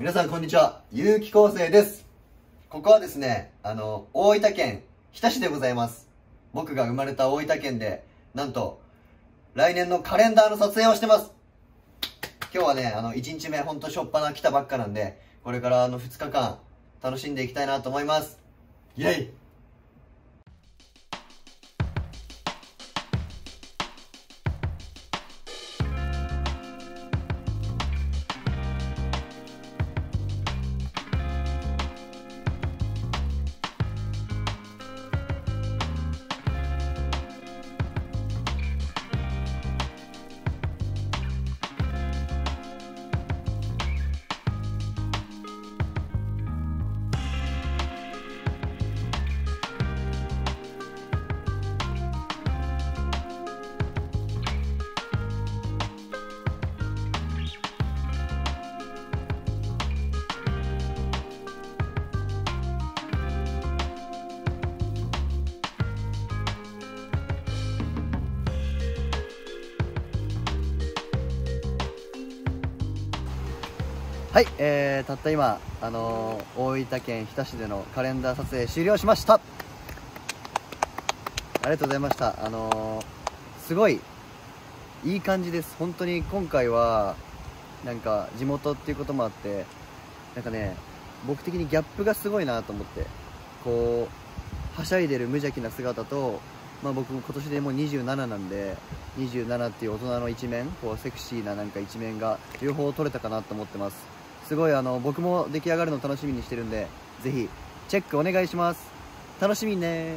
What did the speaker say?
皆さんこんにちは、ゆうきこうせいです。ここはですね、あの、大分県日田市でございます。僕が生まれた大分県で、なんと、来年のカレンダーの撮影をしてます。今日はね、あの、1日目ほんとしょっぱな来たばっかなんで、これからあの2日間、楽しんでいきたいなと思います。イェイはい、えー、たった今、あのー大分県日田市でのカレンダー撮影終了しました。ありがとうございました。あのーすごいいい感じです。本当に今回はなんか地元っていうこともあってなんかね僕的にギャップがすごいなと思ってこうはしゃいでる無邪気な姿と、まあ、僕も今年でもう27なんで27っていう大人の一面こうセクシーななんか一面が両方取れたかなと思ってます。すごいあの僕も出来上がるの楽しみにしてるんでぜひチェックお願いします。楽しみにね